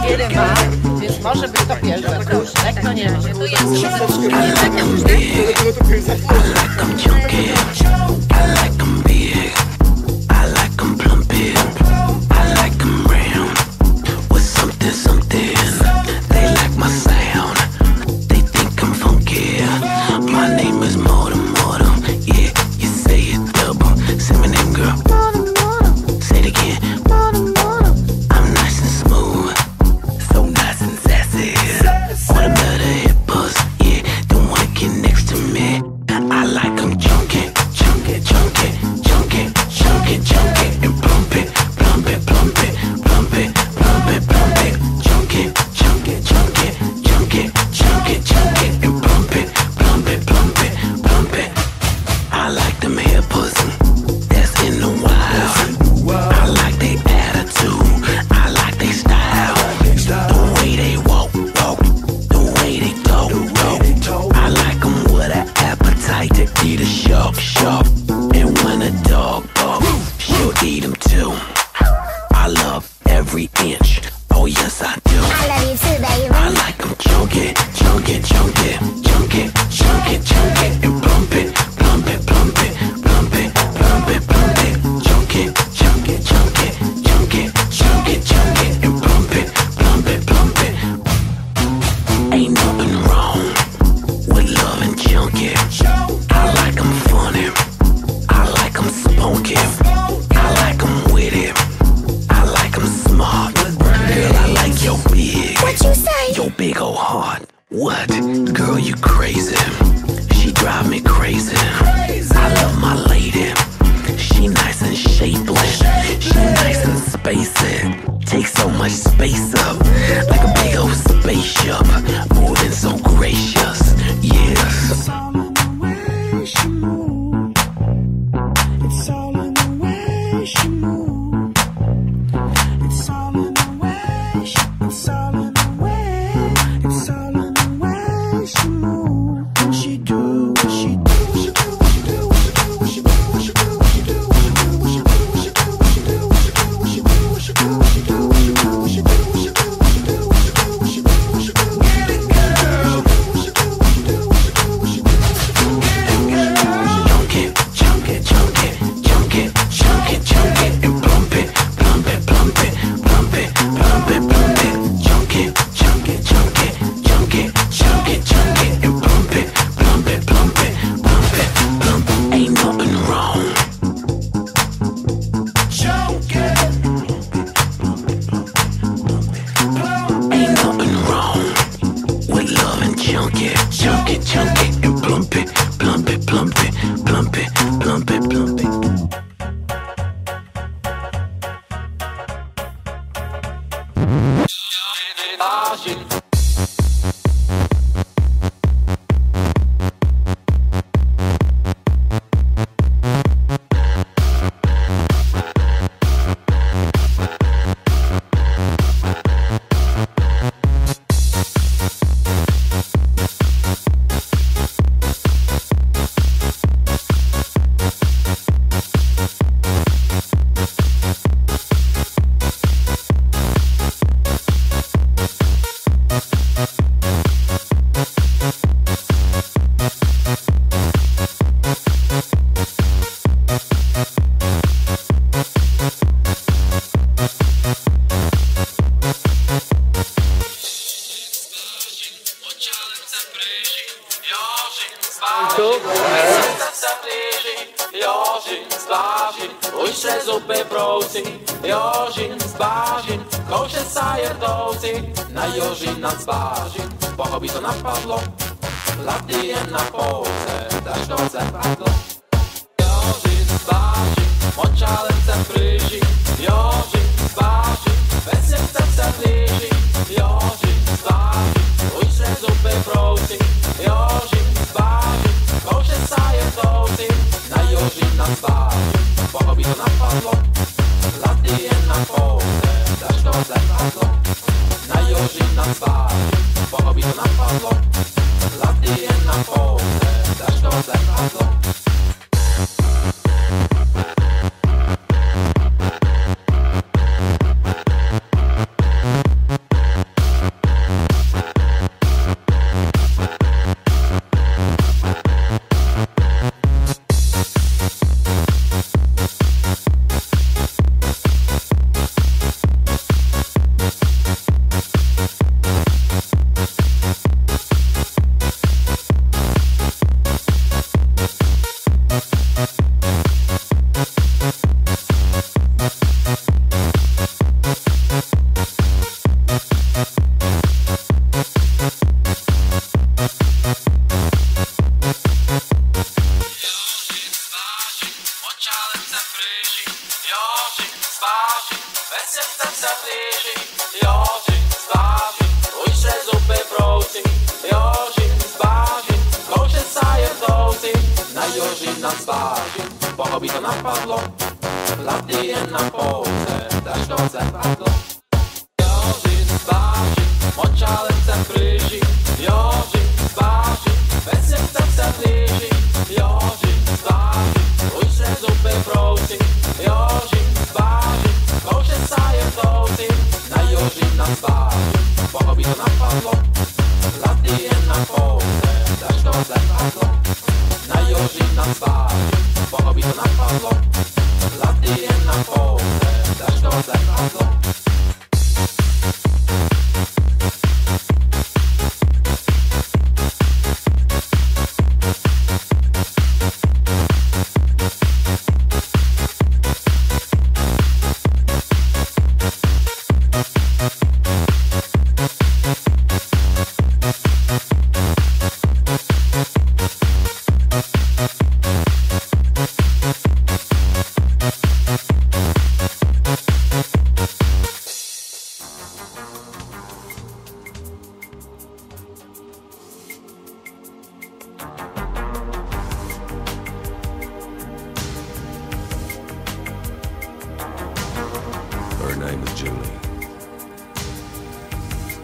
papiery ma, więc może być to pierwsze. Tak to nie wiem. Tu jest. God, girl, you crazy. She drive me crazy. I love my lady. She nice and shapeless. She nice and spacey. Takes so much space up, like a big old spaceship, moving so gracious. Choke Chunky, chunky. nocy na Jorzy nad zbarzy Pochobi to napadło je na połce Dasz to zapadło Jorzy zbarzy Moczalem se pryży Jorzy zbarzy Wesemcem se bliży Jorzy zbarzy Ujrze zupy prołcy Jorzy zbarzy Kołże saje dołty Na Jorzy nad zbarzy Pochobi to napadło boho by to napadlo, laty je na pouze, dáš to zrkadlo. Joži váži, močálem sa blíži, Joži váži, vesel sa sa blíži, Joži váži, už se zuby prousí, Joži váži, kouše sa je touci, na Joži nás váži, boho by to napadlo, laty je na pouze, dáš to zrkadlo. Na nás váži, boho by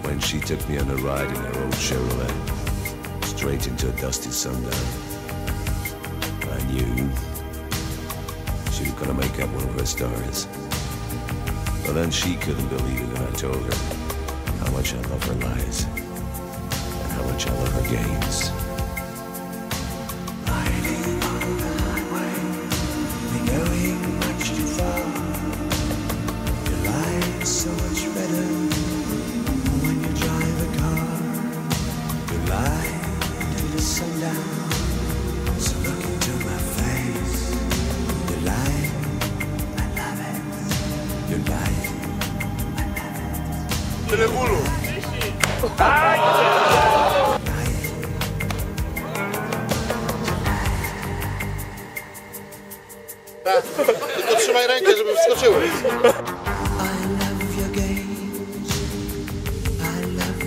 When she took me on a ride in her old Chevrolet, straight into a dusty sundown, I knew she was gonna make up one of her stories. But then she couldn't believe it when I told her how much I love her lies and how much I love her games. Tylko trzymaj rękę, żeby wskoczyły. I love your games. I love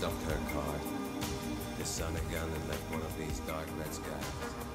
Stopped her car. The sun again and left one of these dark red skies.